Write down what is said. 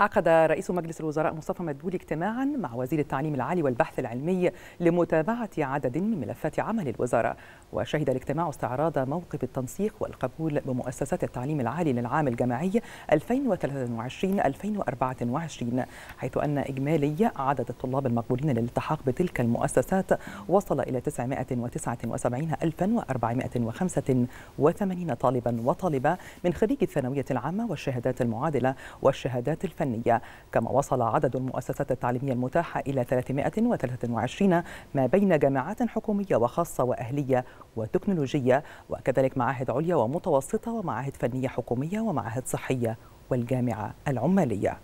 عقد رئيس مجلس الوزراء مصطفى مدبولي اجتماعا مع وزير التعليم العالي والبحث العلمي لمتابعة عدد من ملفات عمل الوزارة وشهد الاجتماع استعراض موقف التنسيق والقبول بمؤسسات التعليم العالي للعام الجامعي 2023-2024 حيث أن إجمالي عدد الطلاب المقبولين للالتحاق بتلك المؤسسات وصل إلى 979,485 طالبا وطالبة من خريج الثانوية العامة والشهادات المعادلة والشهادات الفنية. كما وصل عدد المؤسسات التعليمية المتاحة إلى 323 ما بين جامعات حكومية وخاصة وأهلية وتكنولوجية وكذلك معاهد عليا ومتوسطة ومعاهد فنية حكومية ومعاهد صحية والجامعة العمالية.